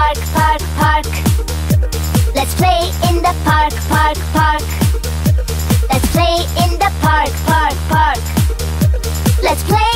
park, park, park. Let's play in the park, park, park. Let's play in the park, park, park. Let's play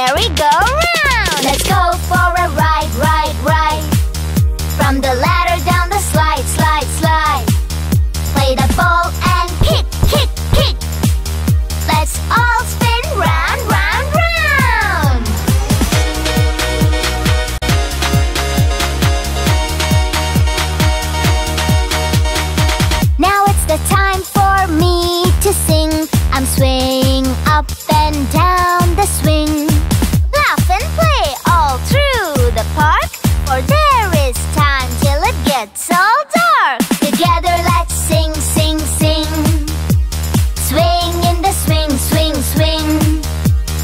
merry-go-round. Let's go for a ride, ride, ride. From the ladder down the slide, slide, slide. Play the ball and kick, kick, kick. Let's all spin round, round, round. Now it's the time for me to sing. I'm swinging up and down It's time till it gets all dark. Together let's sing, sing, sing. Swing in the swing, swing, swing.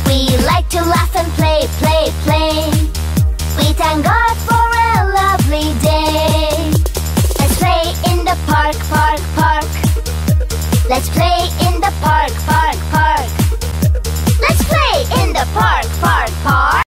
We like to laugh and play, play, play. We thank God for a lovely day. Let's play in the park, park, park. Let's play in the park, park, park.